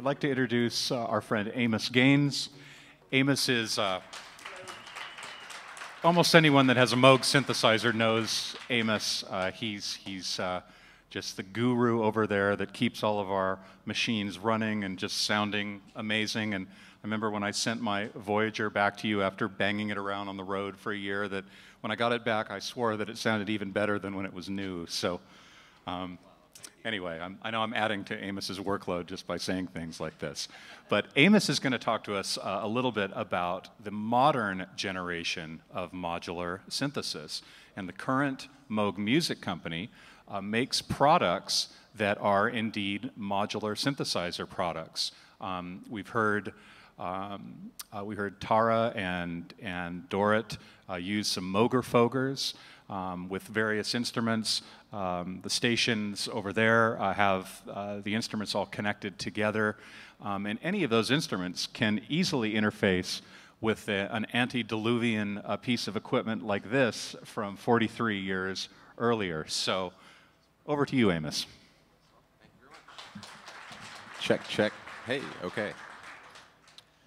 I'd like to introduce uh, our friend Amos Gaynes. Amos is uh, almost anyone that has a Moog synthesizer knows Amos. Uh, he's he's uh, just the guru over there that keeps all of our machines running and just sounding amazing. And I remember when I sent my Voyager back to you after banging it around on the road for a year, that when I got it back, I swore that it sounded even better than when it was new. So. Um, anyway, I'm, i know I'm adding to Amos's workload just by saying things like this. But Amos is going to talk to us uh, a little bit about the modern generation of modular synthesis. And the current Moog Music Company uh, makes products that are indeed modular synthesizer products. Um, we've heard um, uh, we heard Tara and and Dorit uh, use some Moogerfoogers um, with various instruments. Um, the stations over there uh, have uh, the instruments all connected together, um, and any of those instruments can easily interface with a, an antediluvian uh, piece of equipment like this from 43 years earlier. So over to you, Amos. Check, check. Hey, okay.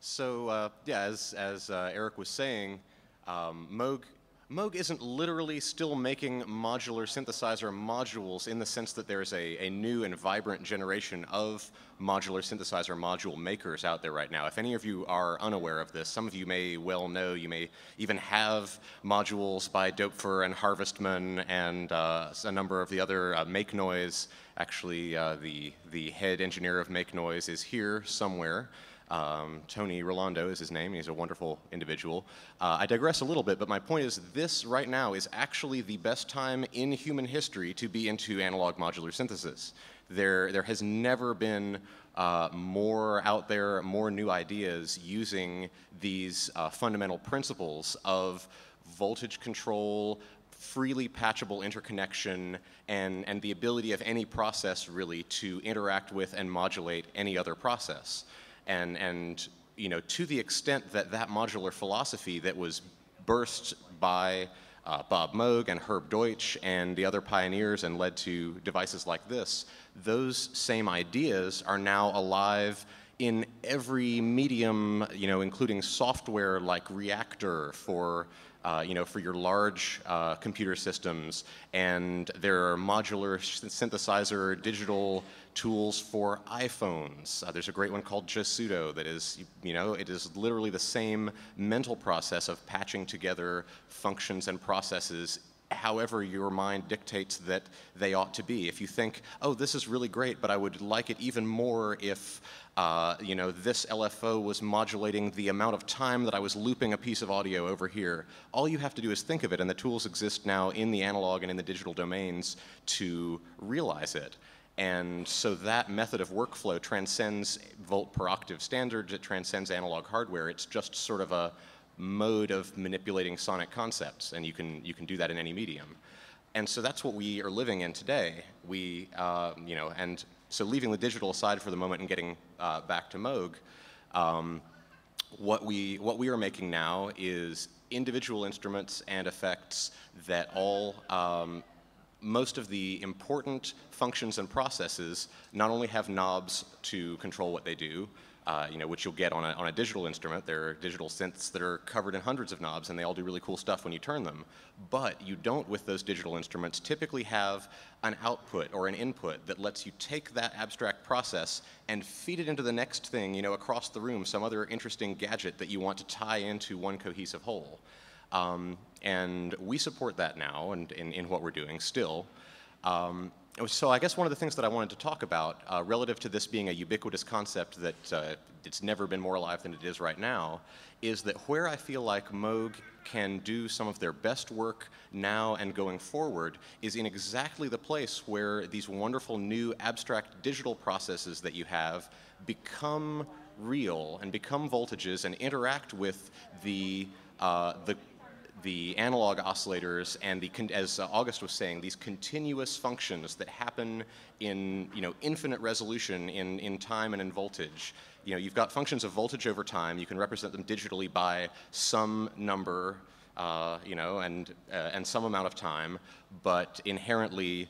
So, uh, yeah, as, as uh, Erik was saying, um, Moog Moog isn't literally still making modular synthesizer modules in the sense that there's a, a new and vibrant generation of modular synthesizer module makers out there right now. If any of you are unaware of this, some of you may well know, you may even have modules by Doepfer and Harvestman and uh, a number of the other uh, Make Noise. Actually, uh, the, the head engineer of Make Noise is here somewhere. Um, Tony Rolando is his name. He's a wonderful individual. Uh, I digress a little bit, but my point is this right now is actually the best time in human history to be into analog modular synthesis. There, there has never been uh, more out there, more new ideas using these uh, fundamental principles of voltage control, freely patchable interconnection, and, and the ability of any process really to interact with and modulate any other process. And, and you know, to the extent that that modular philosophy that was burst by uh, Bob Moog and Herb Deutsch and the other pioneers and led to devices like this, those same ideas are now alive in every medium, you know, including software like Reaktor for uh, you know, for your large uh, computer systems, and there are modular synthesizer digital tools for iPhones. Uh, there's a great one called Jasuto that is, you know, it is literally the same mental process of patching together functions and processes however your mind dictates that they ought to be. If you think, oh, this is really great, but I would like it even more if, uh, you know, this LFO was modulating the amount of time that I was looping a piece of audio over here, all you have to do is think of it, and the tools exist now in the analog and in the digital domains to realize it. And so that method of workflow transcends volt per octave standards, it transcends analog hardware. It's just sort of a mode of manipulating sonic concepts, and you can, you can do that in any medium. And so that's what we are living in today. We, uh, you know, and so leaving the digital aside for the moment and getting uh, back to Moog, um, what we what we are making now is individual instruments and effects that all um, most of the important functions and processes not only have knobs to control what they do, uh, you know, which you'll get on a, on a digital instrument. There are digital synths that are covered in hundreds of knobs, and they all do really cool stuff when you turn them. But you don't, with those digital instruments, typically have an output or an input that lets you take that abstract process and feed it into the next thing, you know, across the room, some other interesting gadget that you want to tie into one cohesive whole. Um, and we support that now and in, in what we're doing still. Um, so I guess one of the things that I wanted to talk about uh, relative to this being a ubiquitous concept that uh, it's never been more alive than it is right now is that where I feel like Moog can do some of their best work now and going forward is in exactly the place where these wonderful new abstract digital processes that you have become real and become voltages and interact with the, uh, the the analog oscillators and the, as August was saying, these continuous functions that happen in, you know, infinite resolution in, in time and in voltage. You know, you've got functions of voltage over time. You can represent them digitally by some number, uh, you know, and, uh, and some amount of time, but inherently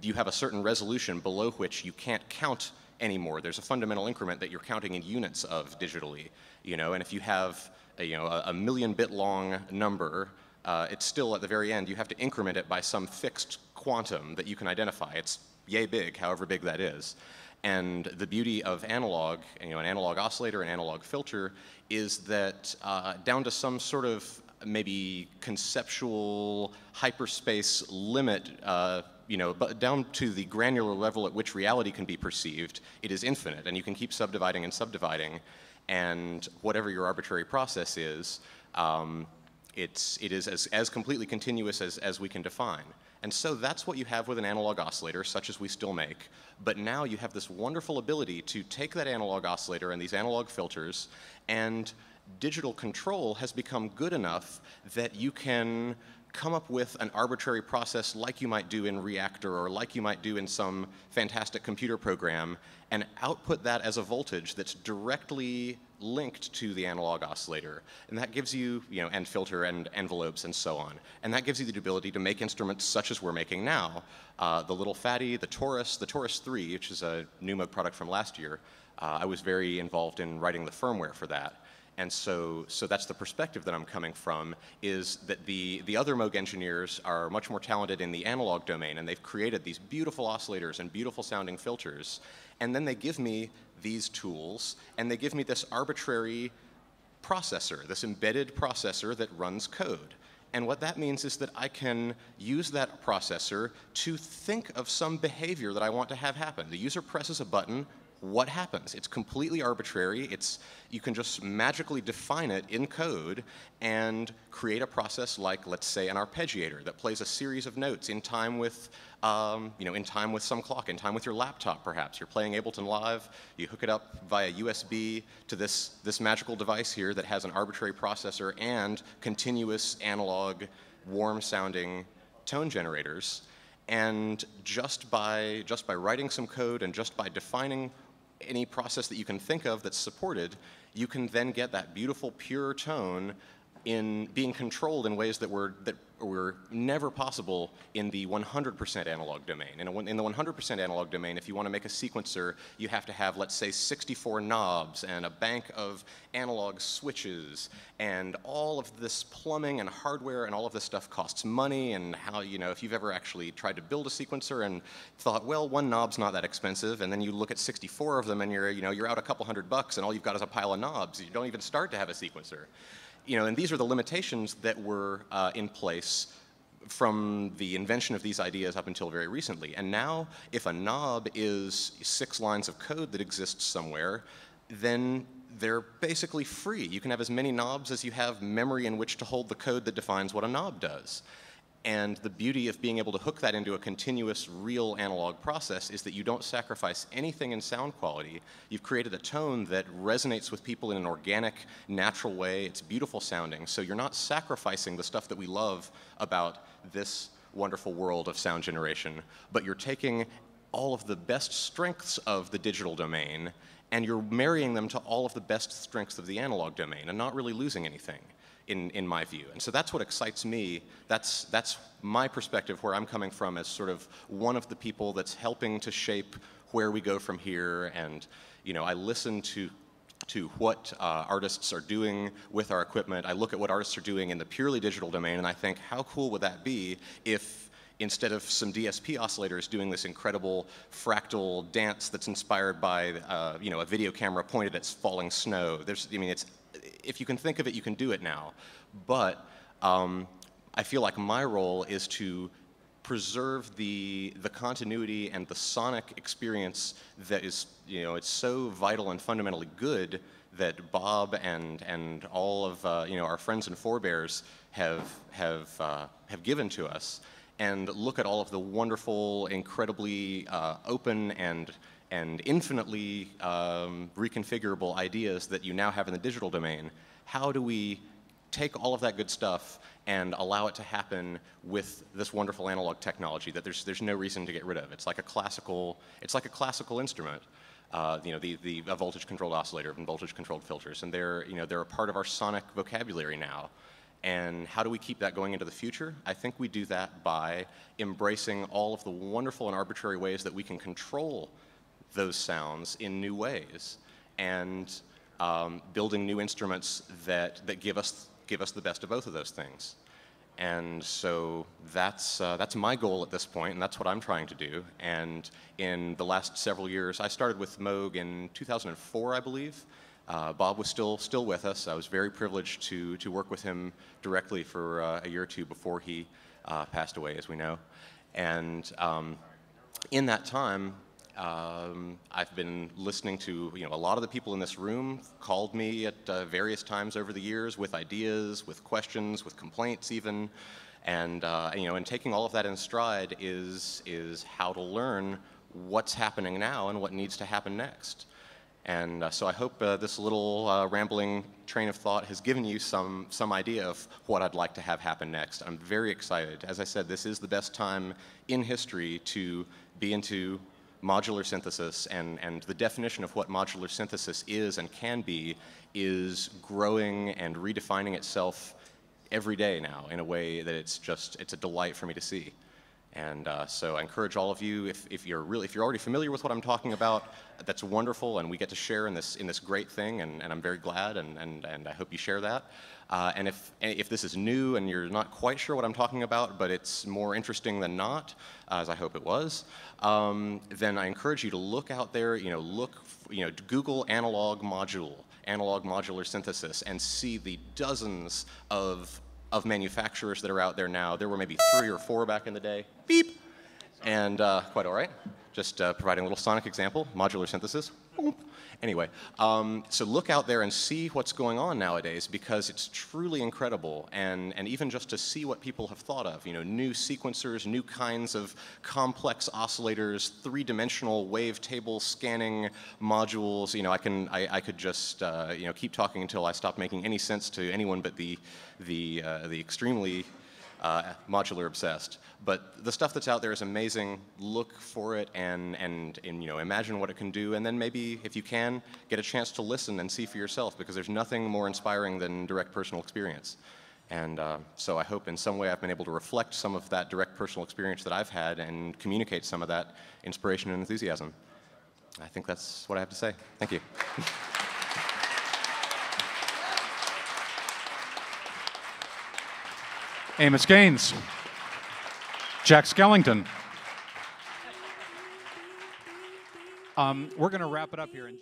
you have a certain resolution below which you can't count anymore. There's a fundamental increment that you're counting in units of digitally, you know, and if you have a, you know, a, million bit long number, uh, it's still at the very end, you have to increment it by some fixed quantum that you can identify. It's yay big, however big that is. And the beauty of analog, you know, an analog oscillator, an analog filter, is that uh, down to some sort of maybe conceptual hyperspace limit, uh, you know, but down to the granular level at which reality can be perceived, it is infinite, and you can keep subdividing and subdividing, and whatever your arbitrary process is, um, it's, it is as, as completely continuous as, as we can define. And so that's what you have with an analog oscillator, such as we still make. But now you have this wonderful ability to take that analog oscillator and these analog filters, and digital control has become good enough that you can come up with an arbitrary process like you might do in Reaktor or like you might do in some fantastic computer program and output that as a voltage that's directly linked to the analog oscillator. And that gives you, you know, and filter and envelopes and so on. And that gives you the ability to make instruments such as we're making now. Uh, the Little Phatty, the Taurus, the Taurus 3, which is a new Moog product from last year. Uh, I was very involved in writing the firmware for that. And so, so that's the perspective that I'm coming from, is that the, the other Moog engineers are much more talented in the analog domain, and they've created these beautiful oscillators and beautiful sounding filters. And then they give me these tools, and they give me this arbitrary processor, this embedded processor that runs code. And what that means is that I can use that processor to think of some behavior that I want to have happen. The user presses a button, what happens? It's completely arbitrary. It's, you can just magically define it in code and create a process like, let's say, an arpeggiator that plays a series of notes in time with, um, you know, in time with some clock, in time with your laptop, perhaps. You're playing Ableton Live, you hook it up via USB to this, this magical device here that has an arbitrary processor and continuous analog, warm-sounding tone generators and just by just by writing some code and just by defining any process that you can think of that's supported, you can then get that beautiful pure tone in being controlled in ways that were that were never possible in the 100% analog domain. In, a, in the 100% analog domain, if you want to make a sequencer, you have to have, let's say, 64 knobs and a bank of analog switches, and all of this plumbing and hardware and all of this stuff costs money. And how you know if you've ever actually tried to build a sequencer and thought, well, one knob's not that expensive, and then you look at 64 of them and you're you know you're out a couple hundred bucks, and all you've got is a pile of knobs. You don't even start to have a sequencer you know, and these are the limitations that were uh, in place from the invention of these ideas up until very recently. And now, if a knob is six lines of code that exists somewhere, then they're basically free. You can have as many knobs as you have memory in which to hold the code that defines what a knob does. And the beauty of being able to hook that into a continuous, real analog process is that you don't sacrifice anything in sound quality. You've created a tone that resonates with people in an organic, natural way. It's beautiful sounding. So you're not sacrificing the stuff that we love about this wonderful world of sound generation, but you're taking all of the best strengths of the digital domain and you're marrying them to all of the best strengths of the analog domain and not really losing anything in, in my view. And so that's what excites me. That's, that's my perspective where I'm coming from as sort of one of the people that's helping to shape where we go from here. And, you know, I listen to to what uh, artists are doing with our equipment. I look at what artists are doing in the purely digital domain and I think, how cool would that be if instead of some DSP oscillators doing this incredible fractal dance that's inspired by uh, you know, a video camera pointed at falling snow. There's, I mean, it's if you can think of it, you can do it now. But um, I feel like my role is to preserve the, the continuity and the sonic experience that is, you know, it's so vital and fundamentally good that Bob and, and all of, uh, you know, our friends and forebears have, have, uh, have given to us and look at all of the wonderful, incredibly uh, open and and infinitely um, reconfigurable ideas that you now have in the digital domain, how do we take all of that good stuff and allow it to happen with this wonderful analog technology that there's, there's no reason to get rid of. It's like a classical, it's like a classical instrument. Uh, you know, the, the voltage controlled oscillator and voltage controlled filters, and they're, you know, they're a part of our sonic vocabulary now. And how do we keep that going into the future? I think we do that by embracing all of the wonderful and arbitrary ways that we can control those sounds in new ways and um, building new instruments that, that give, us, give us the best of both of those things. And so that's, uh, that's my goal at this point, and that's what I'm trying to do. And in the last several years, I started with Moog in 2004, I believe. Uh, Bob was still, still with us. I was very privileged to, to work with him directly for uh, a year or two before he uh, passed away, as we know. And um, in that time, um, I've been listening to, you know, a lot of the people in this room called me at uh, various times over the years with ideas, with questions, with complaints even. And, uh, you know, and taking all of that in stride is, is how to learn what's happening now and what needs to happen next. And uh, so I hope uh, this little uh, rambling train of thought has given you some, some idea of what I'd like to have happen next. I'm very excited. As I said, this is the best time in history to be into modular synthesis and, and the definition of what modular synthesis is and can be is growing and redefining itself every day now in a way that it's just, it's a delight for me to see. And uh, so I encourage all of you, if, if, you're really, if you're already familiar with what I'm talking about, that's wonderful, and we get to share in this, in this great thing, and, and I'm very glad, and, and, and I hope you share that. Uh, and if, if this is new and you're not quite sure what I'm talking about, but it's more interesting than not, as I hope it was, um, then I encourage you to look out there, you know, look, you know, Google analog module, analog modular synthesis, and see the dozens of of manufacturers that are out there now. There were maybe three or four back in the day. Beep. And uh, quite all right. Just uh, providing a little sonic example, modular synthesis. Anyway, um, so look out there and see what's going on nowadays because it's truly incredible. And, and even just to see what people have thought of, you know, new sequencers, new kinds of complex oscillators, three-dimensional wavetable scanning modules. You know, I, can, I, I could just, uh, you know, keep talking until I stop making any sense to anyone but the, the, uh, the extremely uh, modular obsessed. But the stuff that's out there is amazing. Look for it and, and, and you know, imagine what it can do. And then maybe, if you can, get a chance to listen and see for yourself because there's nothing more inspiring than direct personal experience. And uh, so I hope in some way I've been able to reflect some of that direct personal experience that I've had and communicate some of that inspiration and enthusiasm. I think that's what I have to say. Thank you. Amos Gaynes. Jack Skellington. Um, we're going to wrap it up here. in.